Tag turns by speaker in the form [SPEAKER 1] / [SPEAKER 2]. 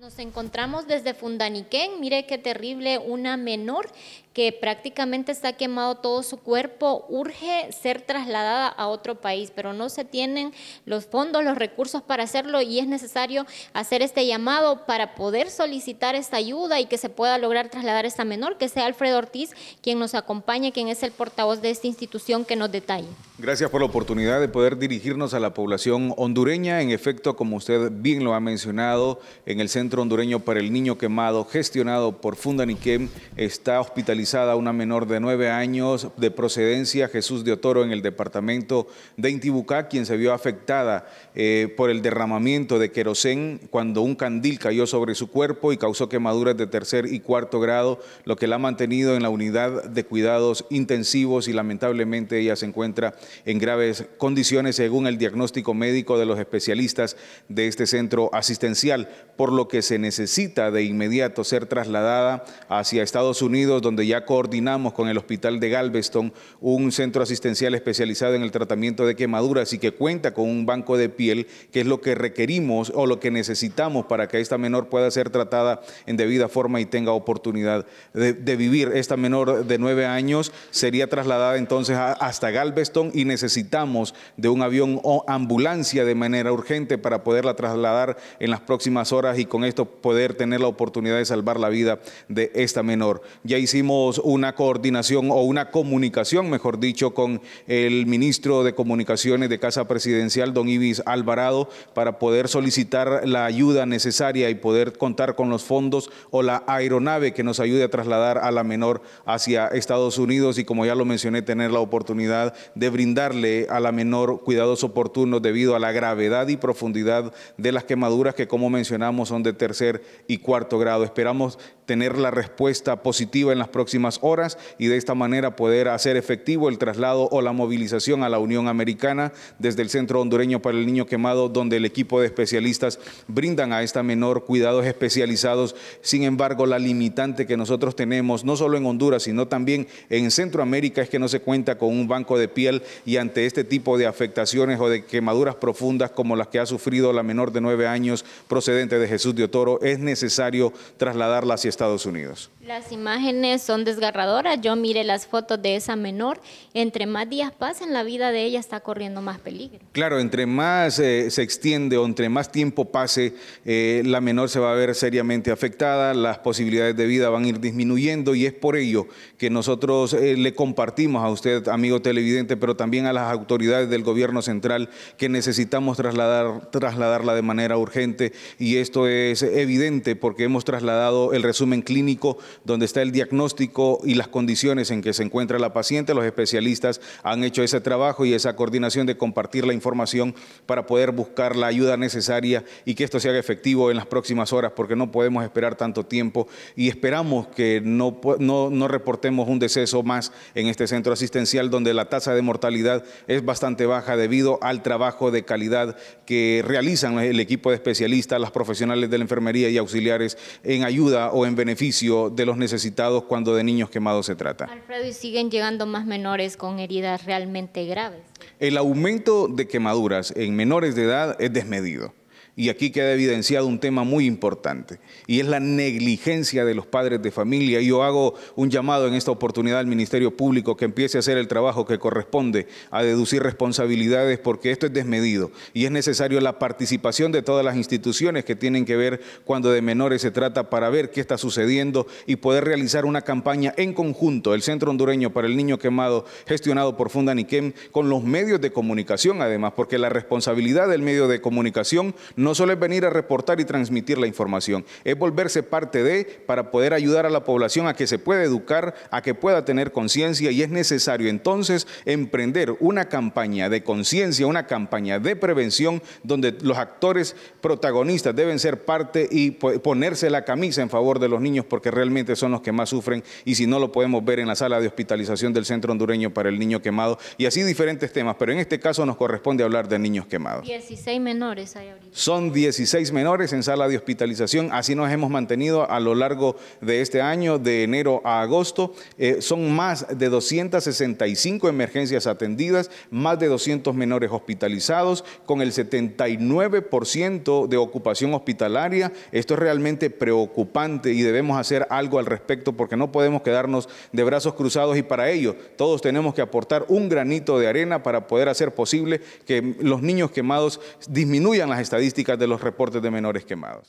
[SPEAKER 1] Nos encontramos desde Fundaniquén, mire qué terrible, una menor que prácticamente está quemado todo su cuerpo, urge ser trasladada a otro país, pero no se tienen los fondos, los recursos para hacerlo y es necesario hacer este llamado para poder solicitar esta ayuda y que se pueda lograr trasladar a esta menor, que sea Alfredo Ortiz quien nos acompañe, quien es el portavoz de esta institución que nos detalle.
[SPEAKER 2] Gracias por la oportunidad de poder dirigirnos a la población hondureña. En efecto, como usted bien lo ha mencionado, en el Centro Hondureño para el Niño Quemado, gestionado por Fundaniquem, está hospitalizado una menor de nueve años de procedencia, Jesús de Otoro, en el departamento de Intibucá, quien se vio afectada eh, por el derramamiento de querosén cuando un candil cayó sobre su cuerpo y causó quemaduras de tercer y cuarto grado, lo que la ha mantenido en la unidad de cuidados intensivos y lamentablemente ella se encuentra en graves condiciones según el diagnóstico médico de los especialistas de este centro asistencial, por lo que se necesita de inmediato ser trasladada hacia Estados Unidos, donde ya coordinamos con el Hospital de Galveston, un centro asistencial especializado en el tratamiento de quemaduras y que cuenta con un banco de piel, que es lo que requerimos o lo que necesitamos para que esta menor pueda ser tratada en debida forma y tenga oportunidad de, vivir. Esta menor de nueve años sería trasladada entonces hasta Galveston y necesitamos de un avión o ambulancia de manera urgente para poderla trasladar en las próximas horas y con esto poder tener la oportunidad de salvar la vida de esta menor. Ya hicimos una coordinación o una comunicación, mejor dicho, con el ministro de Comunicaciones de Casa Presidencial, don Ibis Alvarado, para poder solicitar la ayuda necesaria y poder contar con los fondos o la aeronave que nos ayude a trasladar a la menor hacia Estados Unidos y, como ya lo mencioné, tener la oportunidad de brindarle a la menor cuidados oportunos debido a la gravedad y profundidad de las quemaduras que, como mencionamos, son de tercer y cuarto grado. Esperamos tener la respuesta positiva en las próximas horas y de esta manera poder hacer efectivo el traslado o la movilización a la Unión Americana desde el Centro Hondureño para el Niño Quemado, donde el equipo de especialistas brindan a esta menor cuidados especializados. Sin embargo, la limitante que nosotros tenemos, no solo en Honduras, sino también en Centroamérica, es que no se cuenta con un banco de piel y ante este tipo de afectaciones o de quemaduras profundas como las que ha sufrido la menor de nueve años procedente de Jesús de Otoro, es necesario trasladarla hacia Estados Unidos.
[SPEAKER 1] Las imágenes son desgarradoras. Yo mire las fotos de esa menor. Entre más días pasen, la vida de ella está corriendo más peligro.
[SPEAKER 2] Claro, entre más eh, se extiende o entre más tiempo pase, eh, la menor se va a ver seriamente afectada, las posibilidades de vida van a ir disminuyendo y es por ello que nosotros eh, le compartimos a usted, amigo televidente, pero también a las autoridades del gobierno central que necesitamos trasladar, trasladarla de manera urgente y esto es evidente porque hemos trasladado el resumen clínico donde está el diagnóstico y las condiciones en que se encuentra la paciente. Los especialistas han hecho ese trabajo y esa coordinación de compartir la información para poder buscar la ayuda necesaria y que esto se haga efectivo en las próximas horas, porque no podemos esperar tanto tiempo y esperamos que no, no, reportemos un deceso más en este centro asistencial donde la tasa de mortalidad es bastante baja debido al trabajo de calidad que realizan el equipo de especialistas, las profesionales de la enfermería y auxiliares en ayuda o en beneficio de los necesitados cuando de niños quemados se trata.
[SPEAKER 1] Alfredo, y siguen llegando más menores con heridas realmente graves.
[SPEAKER 2] El aumento de quemaduras en menores de edad es desmedido. Y aquí queda evidenciado un tema muy importante, y es la negligencia de los padres de familia. Yo hago un llamado en esta oportunidad al Ministerio Público que empiece a hacer el trabajo que corresponde a deducir responsabilidades, porque esto es desmedido y es necesario la participación de todas las instituciones que tienen que ver cuando de menores se trata para ver qué está sucediendo y poder realizar una campaña en conjunto, el Centro Hondureño para el Niño Quemado, gestionado por Fundaniquem, con los medios de comunicación además, porque la responsabilidad del medio de comunicación no no solo es venir a reportar y transmitir la información, es volverse parte de para poder ayudar a la población a que se pueda educar, a que pueda tener conciencia y es necesario entonces emprender una campaña de conciencia, una campaña de prevención donde los actores protagonistas deben ser parte y ponerse la camisa en favor de los niños porque realmente son los que más sufren y si no lo podemos ver en la sala de hospitalización del Centro Hondureño para el Niño Quemado y así diferentes temas, pero en este caso nos corresponde hablar de niños quemados.
[SPEAKER 1] 16 menores hay ahorita
[SPEAKER 2] Son 16 menores en sala de hospitalización, así nos hemos mantenido a lo largo de este año, de enero a agosto. Eh, son más de 265 emergencias atendidas, más de 200 menores hospitalizados, con el 79% de ocupación hospitalaria. Esto es realmente preocupante y debemos hacer algo al respecto porque no podemos quedarnos de brazos cruzados y para ello todos tenemos que aportar un granito de arena para poder hacer posible que los niños quemados disminuyan las de los reportes de menores quemados.